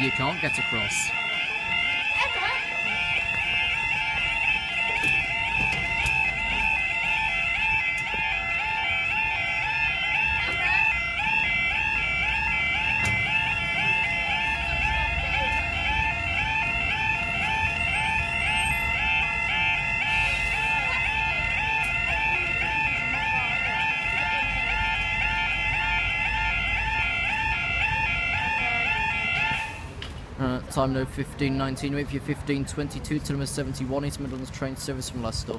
You can't get across. Time now 15.19 with your 15.22 to number 71 East Midlands train service from Leicester.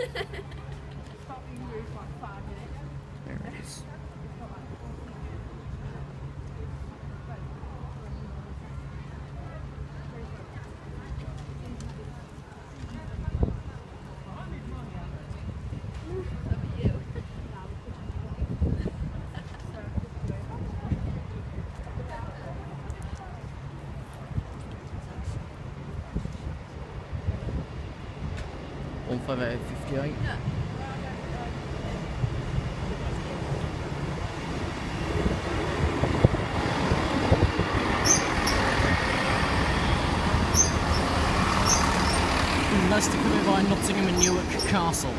There One five eight fifty eight. Leicester coming by Nottingham and Newark Castle.